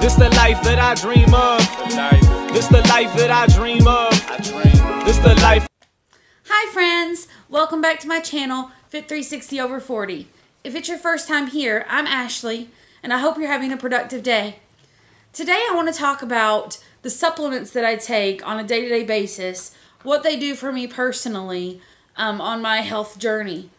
This the life that I dream of. This the life that I dream of. This the life. Hi friends, welcome back to my channel, Fit 360 Over 40. If it's your first time here, I'm Ashley, and I hope you're having a productive day. Today I want to talk about the supplements that I take on a day-to-day basis, what they do for me personally um, on my health journey.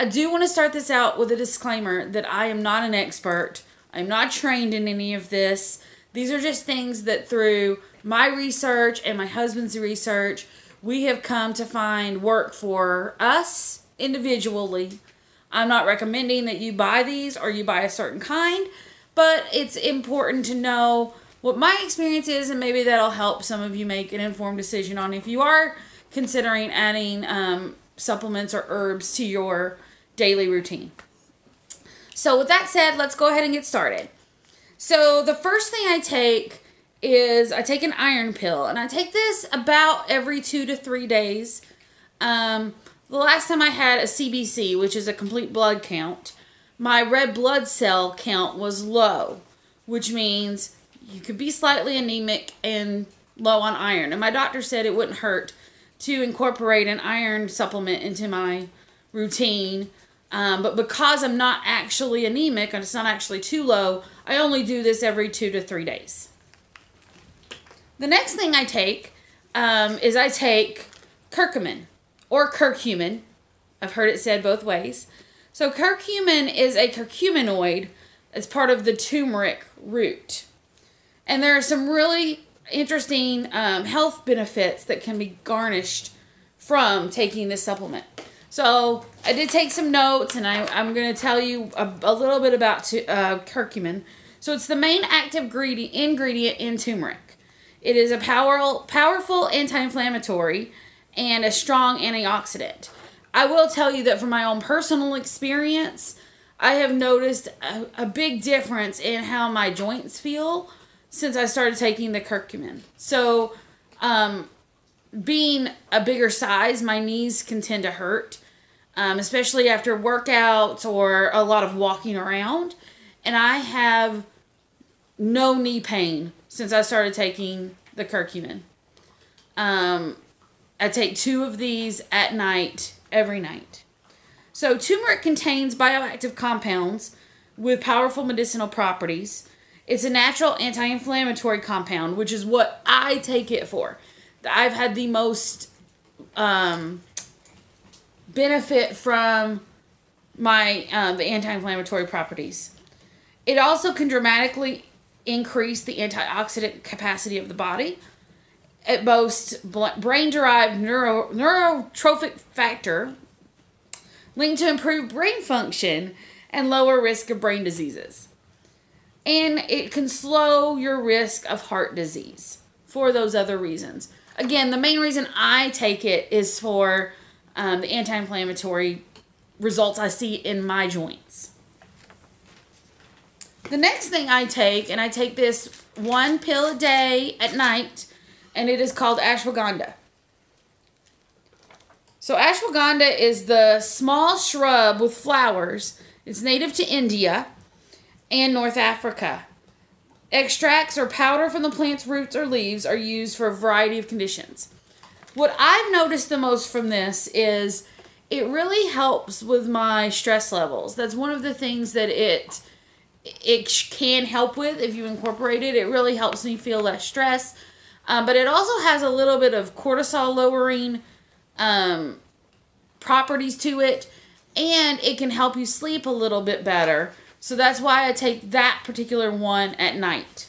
I do want to start this out with a disclaimer that I am not an expert. I'm not trained in any of this. These are just things that through my research and my husband's research, we have come to find work for us individually. I'm not recommending that you buy these or you buy a certain kind, but it's important to know what my experience is, and maybe that'll help some of you make an informed decision on if you are considering adding um, supplements or herbs to your daily routine. So, with that said, let's go ahead and get started. So, the first thing I take is I take an iron pill, and I take this about every two to three days. Um, the last time I had a CBC, which is a complete blood count, my red blood cell count was low, which means you could be slightly anemic and low on iron. And my doctor said it wouldn't hurt to incorporate an iron supplement into my routine. Um, but because I'm not actually anemic and it's not actually too low, I only do this every two to three days. The next thing I take um, is I take curcumin or curcumin. I've heard it said both ways. So curcumin is a curcuminoid. It's part of the turmeric root. And there are some really interesting um, health benefits that can be garnished from taking this supplement. So I did take some notes, and I, am going to tell you a, a, little bit about uh, curcumin. So it's the main active ingredient in turmeric. It is a power, powerful anti-inflammatory and a strong antioxidant. I will tell you that from my own personal experience, I have noticed a, a big difference in how my joints feel since I started taking the curcumin. So, um, being a bigger size, my knees can tend to hurt, um, especially after workouts or a lot of walking around. And I have no knee pain since I started taking the curcumin. Um, I take two of these at night, every night. So, turmeric contains bioactive compounds with powerful medicinal properties it's a natural anti inflammatory compound, which is what I take it for. I've had the most um, benefit from my um, the anti-inflammatory properties. It also can dramatically increase the antioxidant capacity of the body. It boasts brain-derived neuro, neurotrophic factor linked to improved brain function and lower risk of brain diseases and it can slow your risk of heart disease for those other reasons. Again, the main reason I take it is for um, the anti inflammatory results I see in my joints. The next thing I take, and I take this one pill a day at night, and it is called ashwagandha. So, ashwagandha is the small shrub with flowers. It's native to India and North Africa. Extracts or powder from the plant's roots or leaves are used for a variety of conditions. What I've noticed the most from this is it really helps with my stress levels. That's one of the things that it it can help with if you incorporate it. It really helps me feel less stress. Um, but it also has a little bit of cortisol lowering um, properties to it, and it can help you sleep a little bit better. So that's why I take that particular one at night.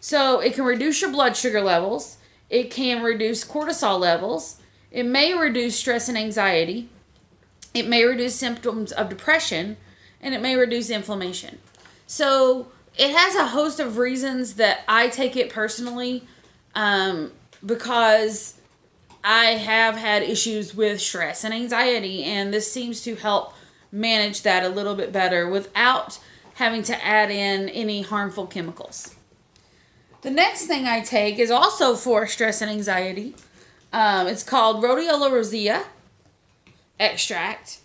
So it can reduce your blood sugar levels, it can reduce cortisol levels, it may reduce stress and anxiety, it may reduce symptoms of depression, and it may reduce inflammation. So it has a host of reasons that I take it personally um, because I have had issues with stress and anxiety, and this seems to help manage that a little bit better without having to add in any harmful chemicals. The next thing I take is also for stress and anxiety. Um, it's called Rhodiola rosea extract.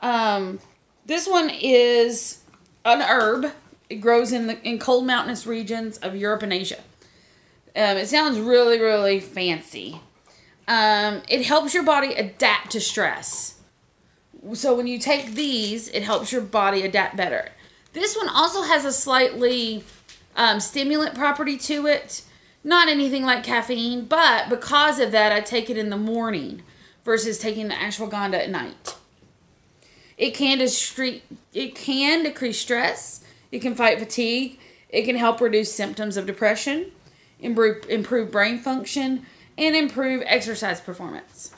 Um, this one is an herb. It grows in the in cold mountainous regions of Europe and Asia. Um, it sounds really, really fancy. Um, it helps your body adapt to stress. So when you take these, it helps your body adapt better. This one also has a slightly um, stimulant property to it. Not anything like caffeine, but because of that, I take it in the morning versus taking the ashwagandha at night. It can it can decrease stress. It can fight fatigue. It can help reduce symptoms of depression, improve, improve brain function, and improve exercise performance.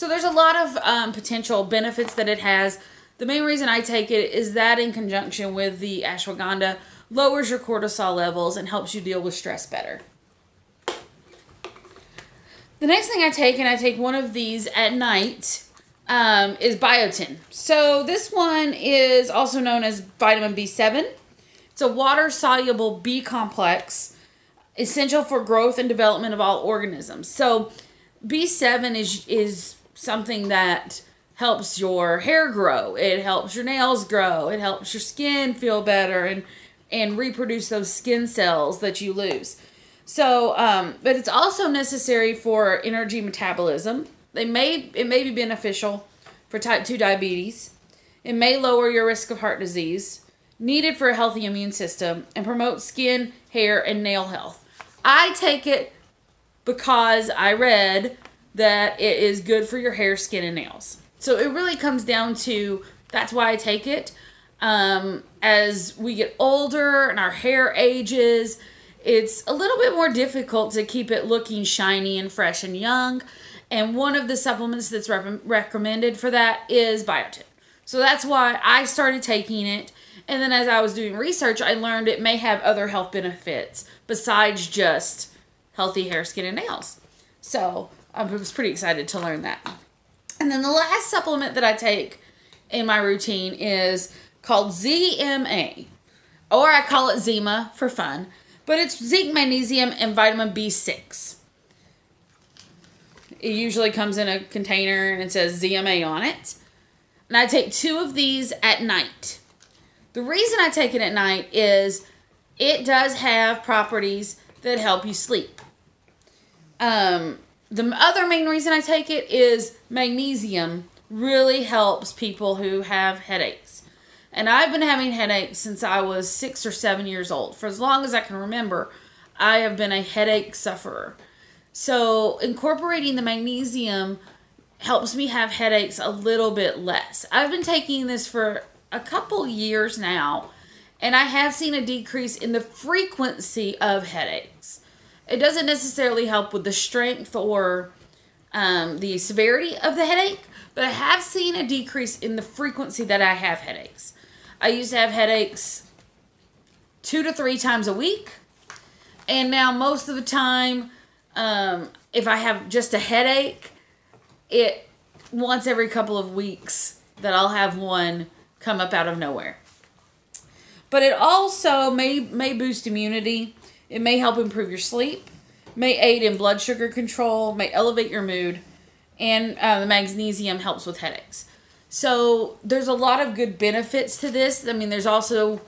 So there's a lot of um, potential benefits that it has. The main reason I take it is that in conjunction with the ashwagandha lowers your cortisol levels and helps you deal with stress better. The next thing I take, and I take one of these at night, um, is biotin. So this one is also known as vitamin B7. It's a water soluble B complex essential for growth and development of all organisms. So B7 is is something that helps your hair grow. It helps your nails grow. It helps your skin feel better and and reproduce those skin cells that you lose. So, um, but it's also necessary for energy metabolism. They may it may be beneficial for type 2 diabetes. It may lower your risk of heart disease, needed for a healthy immune system, and promote skin, hair, and nail health. I take it because I read that it is good for your hair, skin, and nails. So it really comes down to that's why I take it. Um, as we get older and our hair ages, it's a little bit more difficult to keep it looking shiny and fresh and young. And one of the supplements that's recommended for that is biotin. So that's why I started taking it. And then as I was doing research, I learned it may have other health benefits besides just healthy hair, skin, and nails. So I was pretty excited to learn that. And then the last supplement that I take in my routine is called ZMA, or I call it Zima for fun, but it's zinc, magnesium, and vitamin B6. It usually comes in a container and it says ZMA on it. And I take two of these at night. The reason I take it at night is it does have properties that help you sleep. Um, the other main reason I take it is magnesium really helps people who have headaches. And I've been having headaches since I was six or seven years old. For as long as I can remember, I have been a headache sufferer. So, incorporating the magnesium helps me have headaches a little bit less. I've been taking this for a couple years now, and I have seen a decrease in the frequency of headaches. It doesn't necessarily help with the strength or um, the severity of the headache, but I have seen a decrease in the frequency that I have headaches. I used to have headaches two to three times a week, and now most of the time, um, if I have just a headache, it once every couple of weeks that I'll have one come up out of nowhere. But it also may may boost immunity. It may help improve your sleep, may aid in blood sugar control, may elevate your mood, and uh, the magnesium helps with headaches. So there's a lot of good benefits to this. I mean, there's also,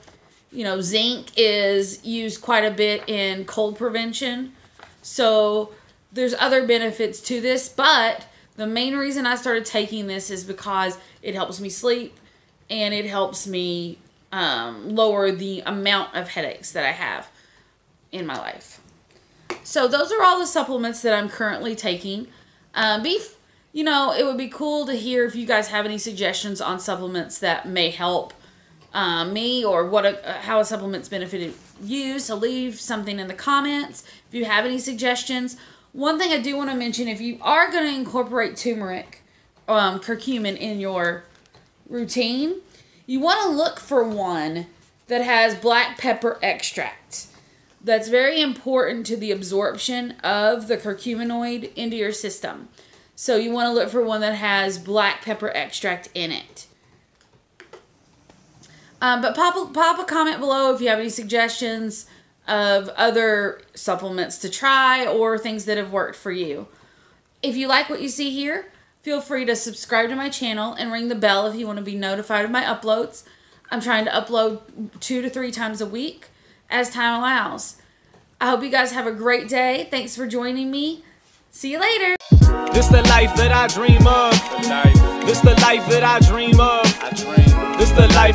you know, zinc is used quite a bit in cold prevention. So there's other benefits to this, but the main reason I started taking this is because it helps me sleep and it helps me um, lower the amount of headaches that I have in my life. So those are all the supplements that I'm currently taking. Um, beef, you know, it would be cool to hear if you guys have any suggestions on supplements that may help uh, me or what a, how a supplement's benefited you. So leave something in the comments if you have any suggestions. One thing I do want to mention, if you are going to incorporate turmeric, um, curcumin in your routine, you want to look for one that has black pepper extract. That's very important to the absorption of the curcuminoid into your system. So you want to look for one that has black pepper extract in it. Um, but pop pop a comment below if you have any suggestions of other supplements to try or things that have worked for you. If you like what you see here, feel free to subscribe to my channel and ring the bell if you want to be notified of my uploads. I'm trying to upload two to three times a week as time allows. I hope you guys have a great day. Thanks for joining me. See you later. This the life that I dream of. This the life that I dream of. This the life.